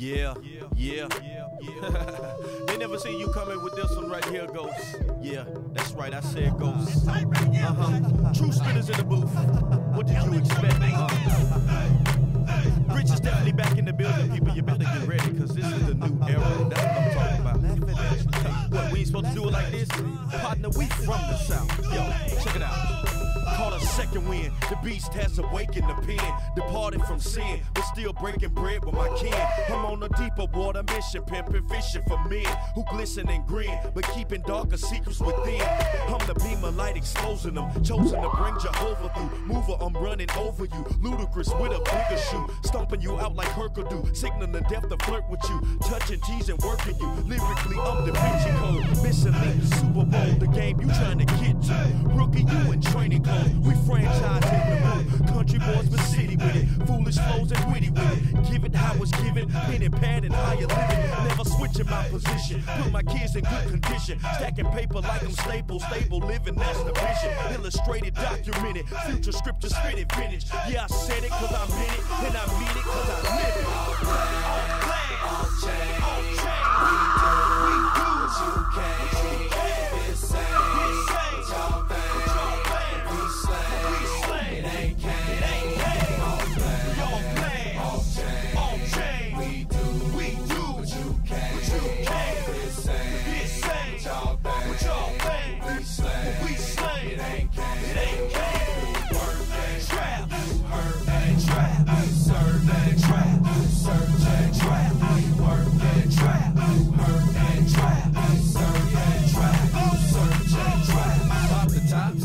Yeah, yeah, yeah. yeah. they never seen you coming with this one right here, Ghost. Yeah, that's right, I said Ghost. Uh huh. True spinners in the booth. What did you expect? Uh, Rich is definitely back in the building, people. You better get ready, cause this is the new era. That's what I'm talking about. What, we ain't supposed to do it like this? Partner, we from the South. Yo, second wind. The beast has awakened the pen. Departed from sin, but still breaking bread with my kin. I'm on a deeper water mission, pimping, fishing for men who glisten and grin, but keeping darker secrets within. I'm the beam of light exposing them, chosen to bring Jehovah through. Mover, I'm running over you. Ludacris with a bigger shoe, stomping you out like Hercules, signaling death to flirt with you, touching, teasing, working you. Lyrically, I'm Da Vinci Code, missing Super Bowl, the game you trying to get to. Rookie, you in training clothes. We franchise in the room. Country boys, but city with it. Foolish flows and witty with it. Give it how it's given. Pen and pad and higher living. Never switching my position. Put my kids in good condition. Stacking paper like I'm staple. Stable living, that's the vision. Illustrated, documented. Future scripture spitted finished. Yeah, I said it cause I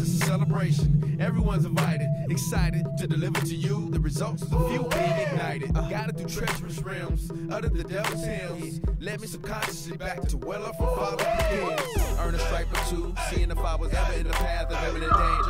Celebration, everyone's invited, excited to deliver to you the results of the few being ignited. Uh-huh. Gotta do treacherous realms, utter the devil's hymns. Let me subconsciously back to well up from father begins. Earn a stripe or two, seeing if I was ever in the path of imminent danger.